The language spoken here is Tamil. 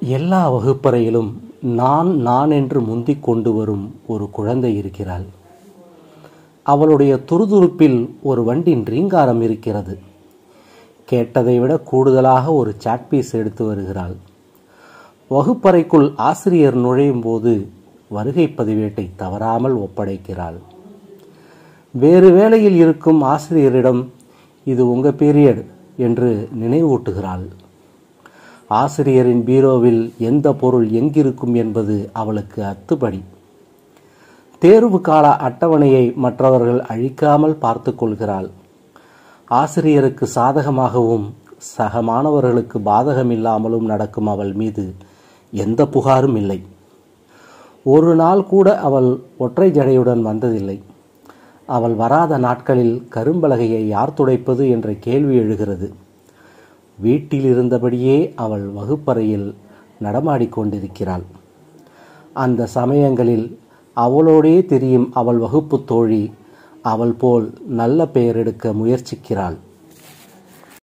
எல்லா வகுப்பறையிலும் நான் நான் என்று முந்திக் கொண்டு வரும் ஒரு குழந்தை இருக்கிறாள். அவளுடைய துருதுருப்பில் ஒரு வண்டின் ரீங்காரம் இருக்கிறது. கேட்டதை விட கூடுதலாக ஒரு சாட்பீஸ் எடுத்து வருகிறாள். வகுப்பறைக்குள் ஆசிரியர் நுழையும் போது வருகை பதிவேட்டை தவறாமல் ஒப்படைக்கிறாள். வேறு வேளையில் இருக்கும் ஆசிரியரிடம் இது உங்க பீரியட் என்று நினைவூட்டுகிறாள். ஆசிரியரின் பீரோவில் எந்த பொருள் எங்கிருக்கும் என்பது அவளுக்கு அத்துப்படி. தேர்வு கால அட்டவணையை மற்றவர்கள் அழிக்காமல் பார்த்து கொள்கிறாள். ஆசிரியருக்கு சாதகமாகவும் சக மாணவர்களுக்கு பாதகமில்லாமலும் நடக்கும் அவள் மீது எந்த புகாரும் இல்லை. ஒரு நாள் கூட அவள் ஒற்றை ஜடையுடன் வந்ததில்லை. அவள் வராத நாட்களில் கரும்பலகையை யார் துடைப்பது என்ற கேள்வி எழுகிறது. வீட்டில் இருந்தபடியே அவள் வகுப்பறையில் நடமாடிக்கொண்டிருக்கிறாள் அந்த சமயங்களில் அவளோடே தெரியும் அவள் வகுப்பு தோழி அவள் போல் நல்ல பெயர் எடுக்க முயற்சிக்கிறாள்.